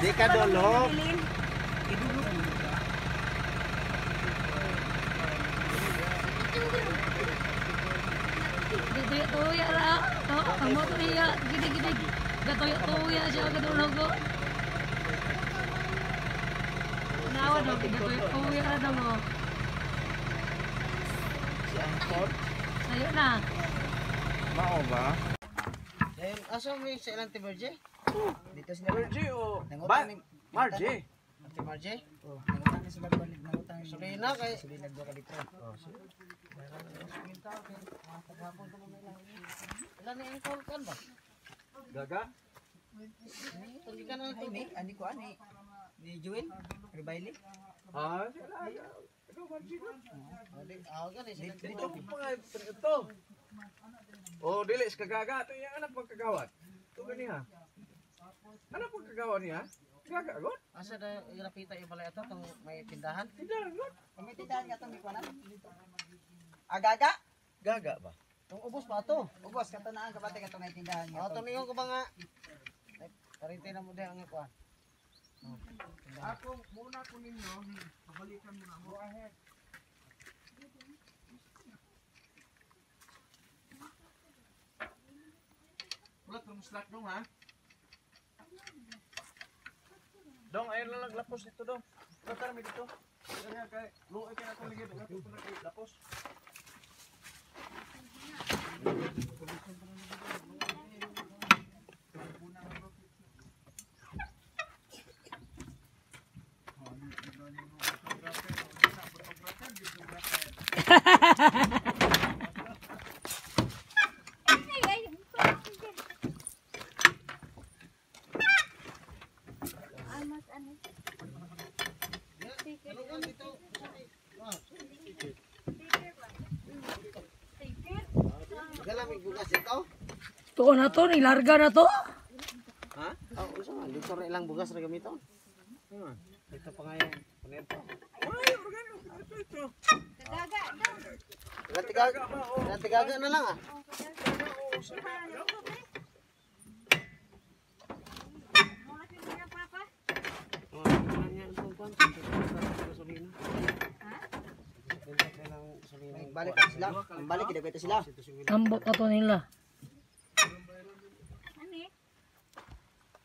Di ka dolo. Gituya tuya ra. To, ang mo tuya gidi-gidi. Gatuya tuya siya gadulog ko. Nawa do gituya tuya ra daw. Si Angkor. Sayo na. Mao ba? Dahil asa yung sa ilang Tiberje? Dito sila. Margie o... Ba? ni- Margie. Ate Marje? Oh, nangutan na sila balik nangutan. Sulina kay Sulina do ka dito. Oh, Ilan ni ang call kan ba? Gaga? Tuli ka na ito ni ani ko ani ni Joel ni Bailey. Ah, sila. Ikaw, Margie aw ka ni sila Dito ko pa nga ito. Oh, dili sa kagaga. Ito yung anak pagkagawat. Ito gani ha. Anak pagkagawa niya? Gaga agad? Asa da irapita yung balay ato tong may tindahan? Hindi agad. May tindahan nga tong ikuanan. Agaga? Gaga ba? Tong ubos pa to. Ubos, kato na ang kabate kato may tindahan Oh, nga. to niyo ko ba nga? Parinte na mo din ang ikuan. Ako, muna ko ninyo. Pabalikan mo na mo. Wala kang slack dong ha? Dong, ayun lang naglapos dito dong. Bata kami dito. Kaya kay, luoy kaya ako ligid. Ko na lapos. Gala Tuon na to, nilarga na to. Ha? Oh, usa man dito ilang bugas ra gamito. Hmm. Dito pa nga yung panito. Tigaga. Tigaga na lang ah. Oh, kailangan yan itong kwan. Gasolina. Gasolina. Balik sila. Ang balik kita sila. Ambot na to nila. Oh, human na. Okay na. Wala. Dong. Jacket dong ha. Ah, Pamata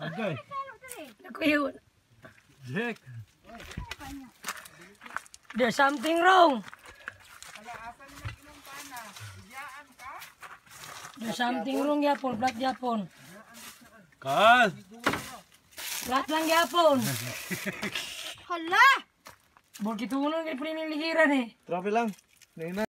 Agay. Jack. There's something wrong. There's something wrong yapon, flat yapon. Kal. Flat lang yapon. Hala! Bolki tuno kay piniligiran eh. Grabe lang. Nina.